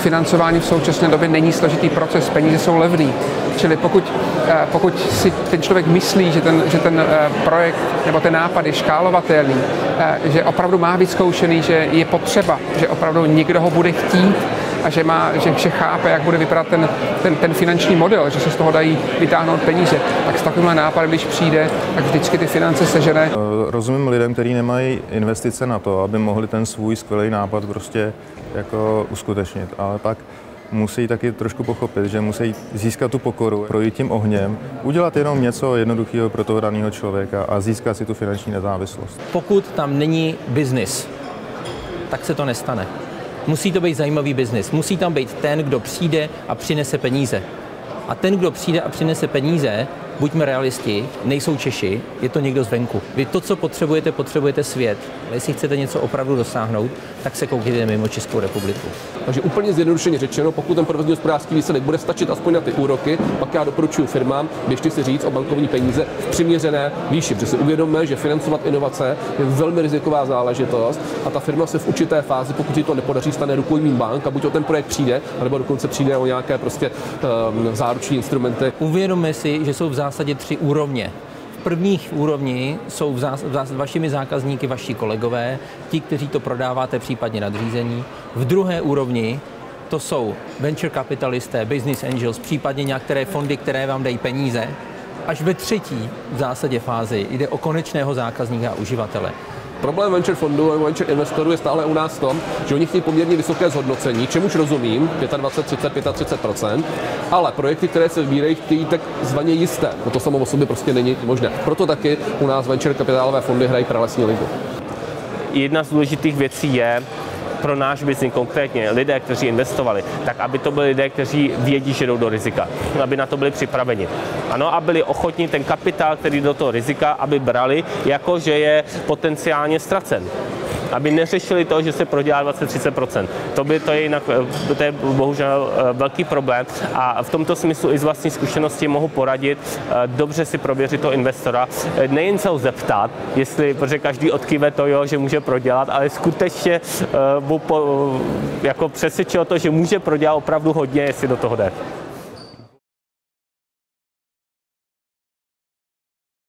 financování v současné době není složitý proces, peníze jsou levný. Čili pokud, pokud si ten člověk myslí, že ten, že ten projekt nebo ten nápad je škálovatelný, že opravdu má vyzkoušený, že je potřeba, že opravdu někdo ho bude chtít, a že, má, že vše chápe, jak bude vypadat ten, ten, ten finanční model, že se z toho dají vytáhnout peníze, tak s takovým nápadem, když přijde, tak vždycky ty finance sežene. Eh, rozumím lidem, kteří nemají investice na to, aby mohli ten svůj skvělý nápad prostě jako uskutečnit, ale pak musí taky trošku pochopit, že musí získat tu pokoru, projít tím ohněm, udělat jenom něco jednoduchého pro toho daného člověka a získat si tu finanční nezávislost. Pokud tam není biznis, tak se to nestane. Musí to být zajímavý biznis. Musí tam být ten, kdo přijde a přinese peníze. A ten, kdo přijde a přinese peníze, buďme realisti, nejsou Češi, je to někdo zvenku. Vy to, co potřebujete, potřebujete svět. Ale jestli chcete něco opravdu dosáhnout, tak se koukejte mimo Českou republiku. Takže úplně zjednodušeně řečeno, pokud ten provozní hospodářský výsledek bude stačit aspoň na ty úroky, pak já doporučuji firmám, běžte si říct o bankovní peníze v přiměřené výši, protože si uvědomme, že financovat inovace je velmi riziková záležitost a ta firma se v určité fázi, pokud si to nepodaří, stane rukojmím bank a buď o ten projekt přijde, nebo dokonce přijde o nějaké prostě um, záruční instrumenty. Uvědomme si, že jsou v zásadě tři úrovně. V prvních úrovni jsou v zás, v vašimi zákazníky vaši kolegové, ti, kteří to prodáváte případně nadřízení. V druhé úrovni to jsou venture kapitalisté, business angels, případně některé fondy, které vám dají peníze. Až ve třetí v zásadě fázi jde o konečného zákazníka a uživatele. Problém venture fondů a venture investorů je stále u nás v tom, že oni chtějí poměrně vysoké zhodnocení, čemuž rozumím, 25, 30, 35% ale projekty, které se vybírají, chtějí tak zvaně jisté. No to samo o sobě prostě není možné. Proto taky u nás venture kapitálové fondy hrají pralesní ligu. Jedna z důležitých věcí je, pro náš biznis konkrétně, lidé, kteří investovali, tak aby to byli lidé, kteří vědí, že jdou do rizika, aby na to byli připraveni. Ano, a byli ochotní ten kapitál, který do toho rizika, aby brali, jako že je potenciálně ztracen aby neřešili to, že se prodělá 20-30%. To, by, to, je jinak, eh, to je bohužel eh, velký problém a v tomto smyslu i z vlastní zkušenosti mohu poradit, eh, dobře si prověřit toho investora, nejen se ho zeptat, jestli, protože každý odkyve to, jo, že může prodělat, ale skutečně mu po, jako přesvědčil to, že může prodělat opravdu hodně, jestli do toho jde.